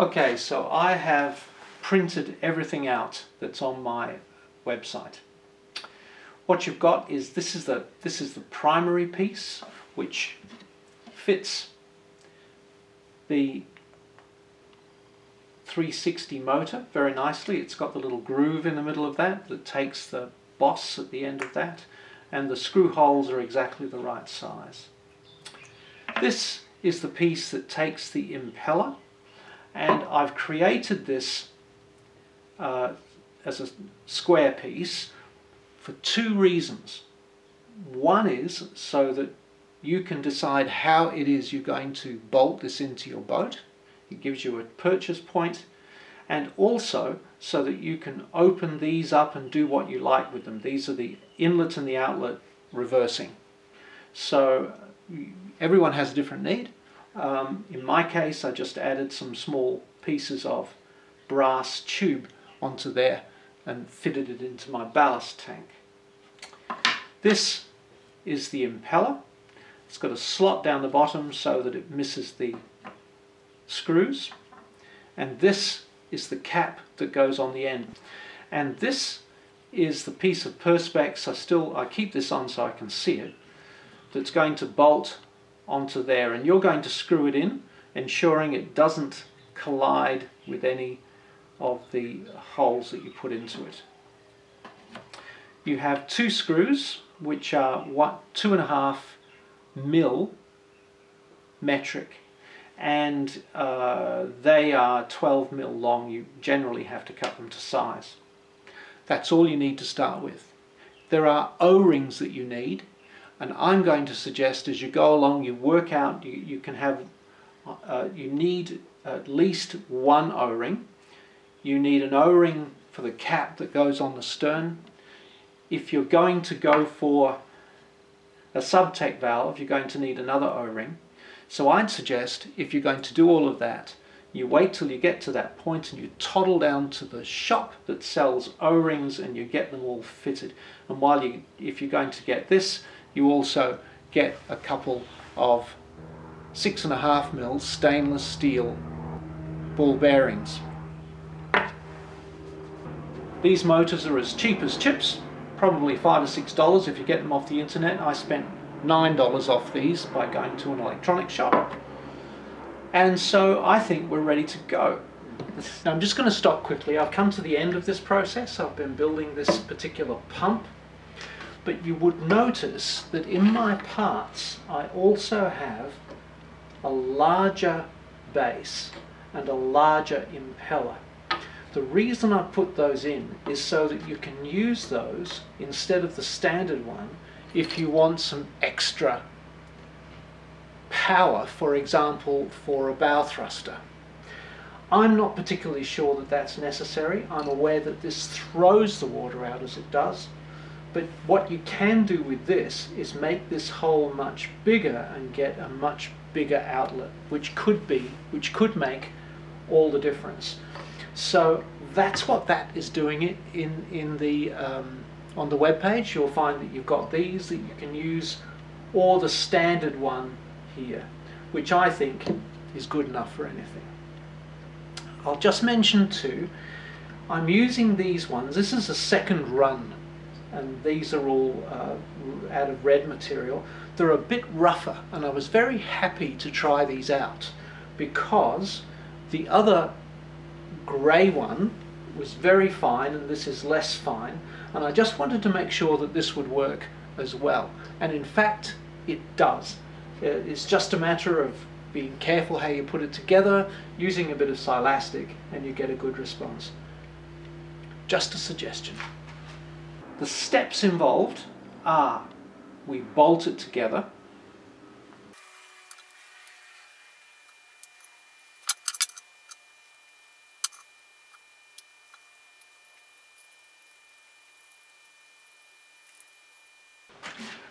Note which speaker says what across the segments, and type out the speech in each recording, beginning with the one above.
Speaker 1: Okay, so I have printed everything out that's on my website. What you've got is this is the this is the primary piece which fits the 360 motor very nicely. It's got the little groove in the middle of that that takes the boss at the end of that and the screw holes are exactly the right size. This is the piece that takes the impeller and I've created this uh, as a square piece for two reasons. One is so that you can decide how it is you're going to bolt this into your boat. It gives you a purchase point and also so that you can open these up and do what you like with them. These are the inlet and the outlet reversing. So everyone has a different need. Um, in my case, I just added some small pieces of brass tube onto there and fitted it into my ballast tank. This is the impeller. It's got a slot down the bottom so that it misses the screws. And this is the cap that goes on the end. And this is the piece of perspex, I still, I keep this on so I can see it, that's going to bolt onto there. And you're going to screw it in, ensuring it doesn't collide with any of the holes that you put into it. You have two screws, which are what two and a half mil metric and uh, they are 12 mil long. You generally have to cut them to size. That's all you need to start with. There are O-rings that you need and I'm going to suggest as you go along you work out you, you can have uh, you need at least one O-ring. You need an O-ring for the cap that goes on the stern. If you're going to go for a subtech valve you're going to need another O-ring so I'd suggest if you're going to do all of that, you wait till you get to that point and you toddle down to the shop that sells O-rings and you get them all fitted. And while you, if you're going to get this, you also get a couple of six and a half mil stainless steel ball bearings. These motors are as cheap as chips, probably five or six dollars if you get them off the internet. I spent $9 off these by going to an electronics shop. And so I think we're ready to go. Now I'm just going to stop quickly. I've come to the end of this process. I've been building this particular pump. But you would notice that in my parts I also have a larger base and a larger impeller. The reason I put those in is so that you can use those instead of the standard one if you want some extra power, for example, for a bow thruster. I'm not particularly sure that that's necessary. I'm aware that this throws the water out as it does. But what you can do with this is make this hole much bigger and get a much bigger outlet, which could be, which could make all the difference. So that's what that is doing it in, in the um, on the web page you'll find that you've got these that you can use or the standard one here which I think is good enough for anything. I'll just mention too I'm using these ones this is a second run and these are all uh, out of red material they're a bit rougher and I was very happy to try these out because the other grey one was very fine and this is less fine and I just wanted to make sure that this would work as well. And in fact it does. Uh, it's just a matter of being careful how you put it together using a bit of silastic and you get a good response. Just a suggestion the steps involved are we bolt it together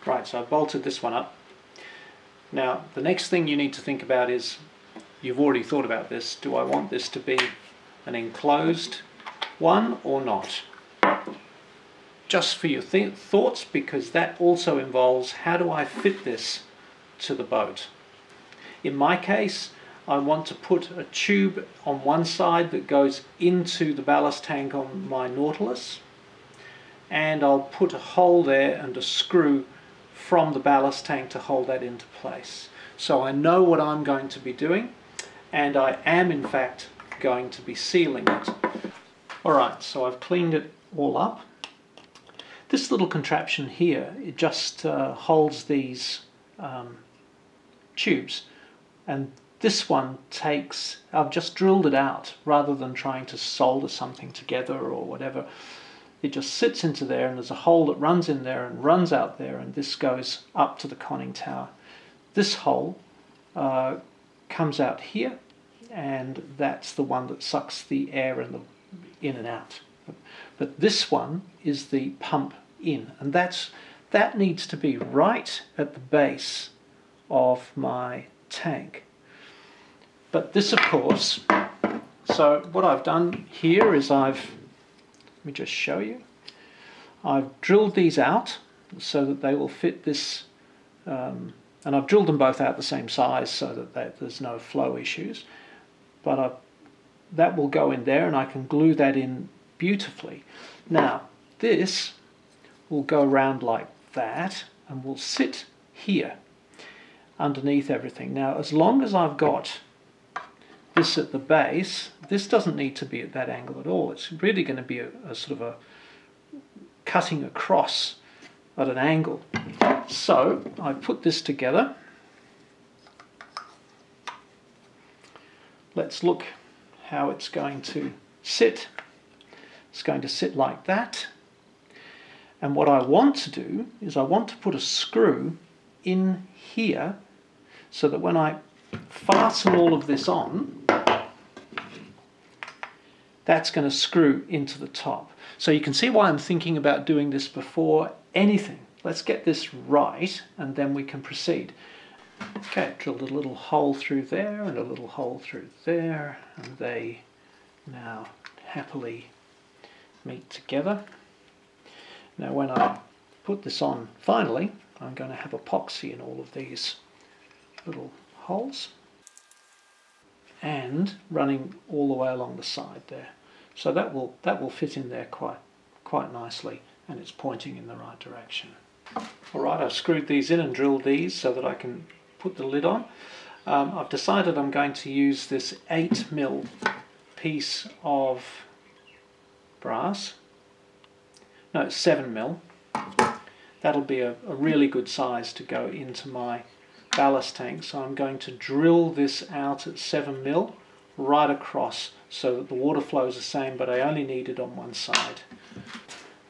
Speaker 1: Right, so I've bolted this one up. Now, the next thing you need to think about is, you've already thought about this, do I want this to be an enclosed one or not? Just for your th thoughts, because that also involves how do I fit this to the boat. In my case, I want to put a tube on one side that goes into the ballast tank on my Nautilus and I'll put a hole there and a screw from the ballast tank to hold that into place. So I know what I'm going to be doing and I am in fact going to be sealing it. Alright, so I've cleaned it all up. This little contraption here, it just uh, holds these um, tubes and this one takes, I've just drilled it out rather than trying to solder something together or whatever. It just sits into there and there's a hole that runs in there and runs out there and this goes up to the conning tower. This hole uh, comes out here and that's the one that sucks the air in, the, in and out. But this one is the pump in and that's, that needs to be right at the base of my tank. But this, of course, so what I've done here is I've, let me just show you, I've drilled these out so that they will fit this, um, and I've drilled them both out the same size so that they, there's no flow issues. But I've, that will go in there and I can glue that in beautifully. Now, this will go around like that and will sit here underneath everything. Now, as long as I've got this at the base, this doesn't need to be at that angle at all. It's really going to be a, a sort of a cutting across at an angle. So I put this together. Let's look how it's going to sit. It's going to sit like that. And what I want to do is I want to put a screw in here so that when I fasten all of this on, that's going to screw into the top. So you can see why I'm thinking about doing this before anything. Let's get this right and then we can proceed. Okay, drilled a little hole through there and a little hole through there and they now happily meet together. Now when I put this on finally, I'm going to have epoxy in all of these little holes and running all the way along the side there. So that will, that will fit in there quite, quite nicely and it's pointing in the right direction. Alright, I've screwed these in and drilled these so that I can put the lid on. Um, I've decided I'm going to use this 8 mil piece of brass. No, it's 7 mil. That'll be a, a really good size to go into my ballast tank. So I'm going to drill this out at 7 mil right across so that the water flow is the same but I only need it on one side.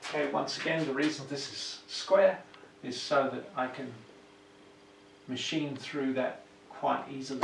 Speaker 1: Okay, once again the reason this is square is so that I can machine through that quite easily.